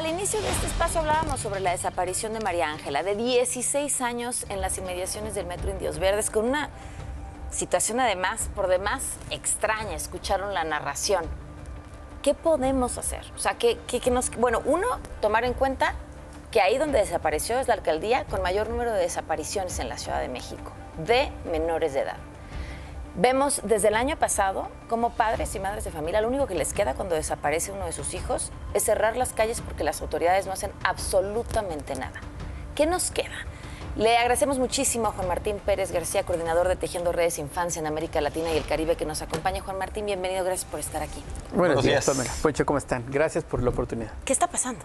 Al inicio de este espacio hablábamos sobre la desaparición de María Ángela, de 16 años en las inmediaciones del Metro Indios Verdes, con una situación además, por demás, extraña. Escucharon la narración. ¿Qué podemos hacer? O sea, que, nos... Bueno, uno, tomar en cuenta que ahí donde desapareció es la alcaldía con mayor número de desapariciones en la Ciudad de México, de menores de edad. Vemos desde el año pasado como padres y madres de familia lo único que les queda cuando desaparece uno de sus hijos es cerrar las calles porque las autoridades no hacen absolutamente nada. ¿Qué nos queda? Le agradecemos muchísimo a Juan Martín Pérez García, coordinador de Tejiendo Redes Infancia en América Latina y el Caribe, que nos acompaña. Juan Martín, bienvenido, gracias por estar aquí. Buenos, días, Pamela. Poncho, ¿cómo están? Gracias por la oportunidad. ¿Qué está pasando?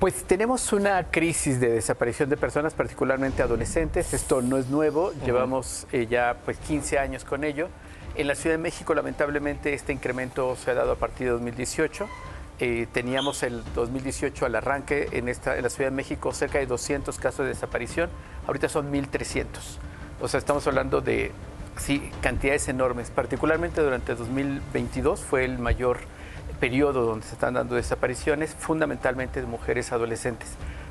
Pues tenemos una crisis de desaparición de personas, particularmente adolescentes. Esto no es nuevo, llevamos eh, ya pues 15 años con ello. En la Ciudad de México, lamentablemente, este incremento se ha dado a partir de 2018. Eh, teníamos el 2018 al arranque en, esta, en la Ciudad de México cerca de 200 casos de desaparición, ahorita son 1.300. O sea, estamos hablando de sí, cantidades enormes, particularmente durante 2022 fue el mayor periodo donde se están dando desapariciones, fundamentalmente de mujeres adolescentes.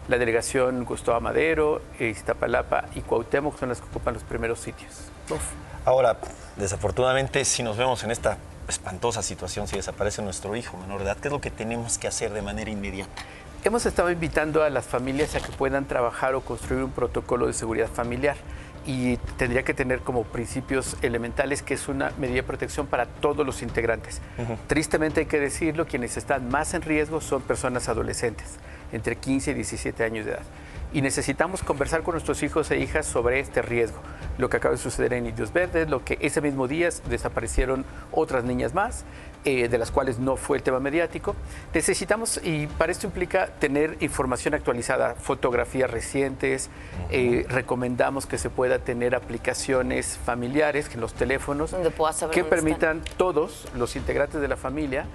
La delegación Gustavo Madero, Iztapalapa y Cuauhtémoc son las que ocupan los primeros sitios. Ahora, desafortunadamente, si nos vemos en esta espantosa situación si desaparece nuestro hijo menor de edad? ¿Qué es lo que tenemos que hacer de manera inmediata? Hemos estado invitando a las familias a que puedan trabajar o construir un protocolo de seguridad familiar y tendría que tener como principios elementales que es una medida de protección para todos los integrantes. Tristemente hay que decirlo, quienes están más en riesgo son personas adolescentes, entre 15 y 17 años de edad y necesitamos conversar con nuestros hijos e hijas sobre este riesgo. Lo que acaba de suceder en Indios Verdes, lo que ese mismo día desaparecieron otras niñas más, eh, de las cuales no fue el tema mediático. Necesitamos, y para esto implica tener información actualizada, fotografías recientes, eh, recomendamos que se pueda tener aplicaciones familiares en los teléfonos que permitan todos los integrantes de la familia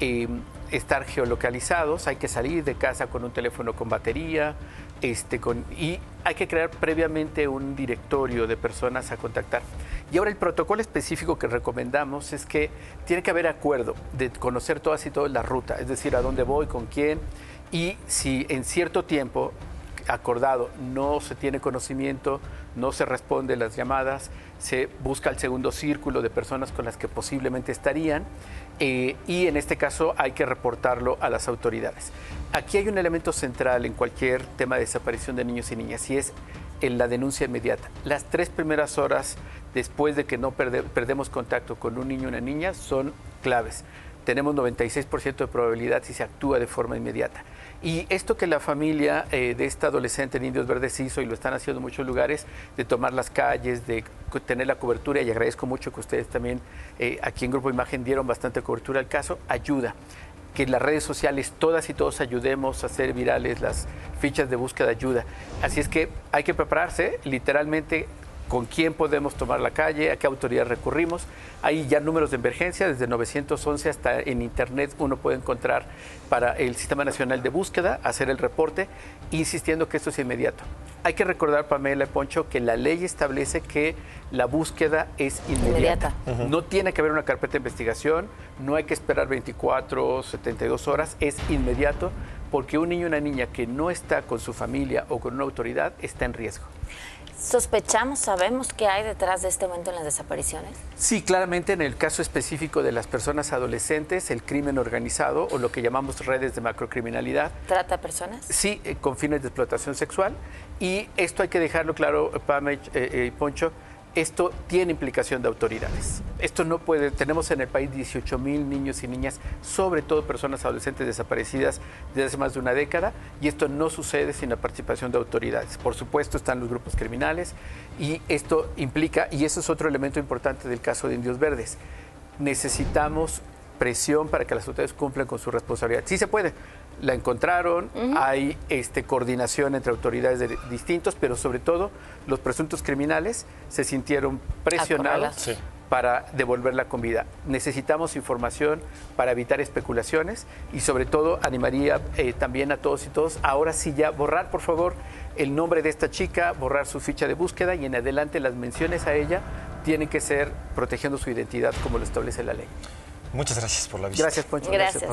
eh, estar geolocalizados, hay que salir de casa con un teléfono con batería, este, con, y hay que crear previamente un directorio de personas a contactar. Y ahora el protocolo específico que recomendamos es que tiene que haber acuerdo de conocer todas y todas la ruta, es decir, a dónde voy, con quién, y si en cierto tiempo acordado no se tiene conocimiento, no se responde las llamadas, se busca el segundo círculo de personas con las que posiblemente estarían eh, y en este caso hay que reportarlo a las autoridades. Aquí hay un elemento central en cualquier tema de desaparición de niños y niñas y es la denuncia inmediata. Las tres primeras horas después de que no perdemos contacto con un niño o una niña son claves. Tenemos 96% de probabilidad si se actúa de forma inmediata. Y esto que la familia eh, de esta adolescente en Indios Verdes hizo, y lo están haciendo en muchos lugares, de tomar las calles, de tener la cobertura, y agradezco mucho que ustedes también eh, aquí en Grupo Imagen dieron bastante cobertura al caso, ayuda que las redes sociales todas y todos ayudemos a hacer virales las fichas de búsqueda de ayuda. Así es que hay que prepararse, literalmente con quién podemos tomar la calle, a qué autoridad recurrimos. Hay ya números de emergencia, desde 911 hasta en Internet uno puede encontrar para el Sistema Nacional de Búsqueda, hacer el reporte, insistiendo que esto es inmediato. Hay que recordar, Pamela Poncho, que la ley establece que la búsqueda es inmediata. No tiene que haber una carpeta de investigación, no hay que esperar 24 o 72 horas, es inmediato, porque un niño o una niña que no está con su familia o con una autoridad está en riesgo. ¿Sospechamos, sabemos qué hay detrás de este momento en las desapariciones? Sí, claramente en el caso específico de las personas adolescentes, el crimen organizado o lo que llamamos redes de macrocriminalidad. ¿Trata personas? Sí, eh, con fines de explotación sexual. Y esto hay que dejarlo claro, Pame y eh, eh, Poncho, esto tiene implicación de autoridades. Esto no puede, tenemos en el país 18 mil niños y niñas, sobre todo personas adolescentes desaparecidas desde hace más de una década, y esto no sucede sin la participación de autoridades. Por supuesto están los grupos criminales, y esto implica, y eso es otro elemento importante del caso de Indios Verdes, necesitamos presión para que las autoridades cumplan con su responsabilidad. Sí se puede, la encontraron, hay este, coordinación entre autoridades de distintos, pero sobre todo los presuntos criminales se sintieron presionados para devolverla con vida. Necesitamos información para evitar especulaciones y sobre todo animaría eh, también a todos y todos, ahora sí ya borrar por favor el nombre de esta chica, borrar su ficha de búsqueda y en adelante las menciones a ella tienen que ser protegiendo su identidad como lo establece la ley. Muchas gracias por la visita. Gracias, Poncho. Gracias.